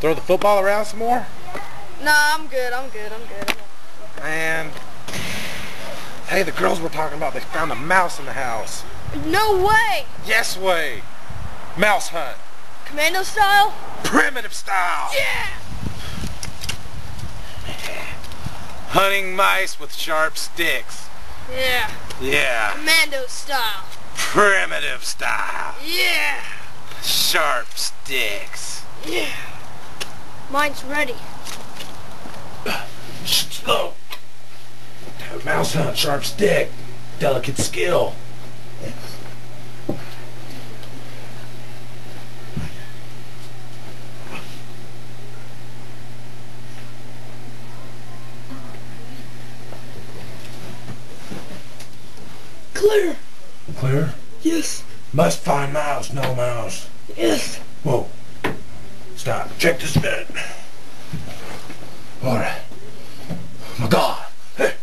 Throw the football around some more? Nah, I'm good. I'm good. I'm good. Man. Hey, the girls were talking about they found a mouse in the house. No way! Yes way. Mouse hunt. Commando style? Primitive style. Yeah! Hunting mice with sharp sticks. Yeah. Yeah. Commando style. Primitive style. Yeah! Sharp sticks. Yeah! Mine's ready. Slow. Mouse hunt, sharp stick. Delicate skill. Clear! Clear? Yes. Must find mouse, no mouse. Yes. Stop. Check this vent. Alright. My God. Hey.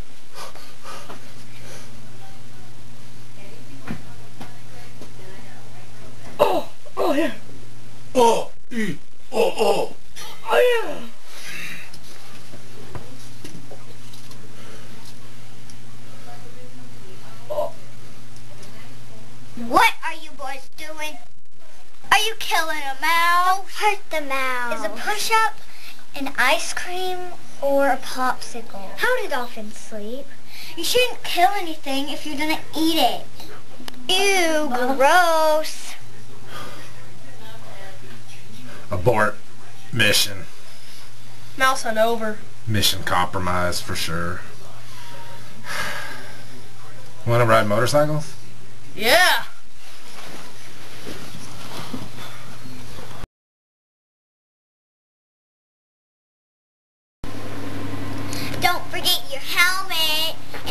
Oh! Oh, yeah. Oh. E. Oh, oh. Oh, yeah. Killing a mouse? Hurt the mouse. Is a push-up an ice cream or a popsicle? How do dolphins sleep? You shouldn't kill anything if you're gonna eat it. Ew, gross. Abort. Mission. Mouse hunt over. Mission compromised for sure. Wanna ride motorcycles? Yeah! Don't your helmet.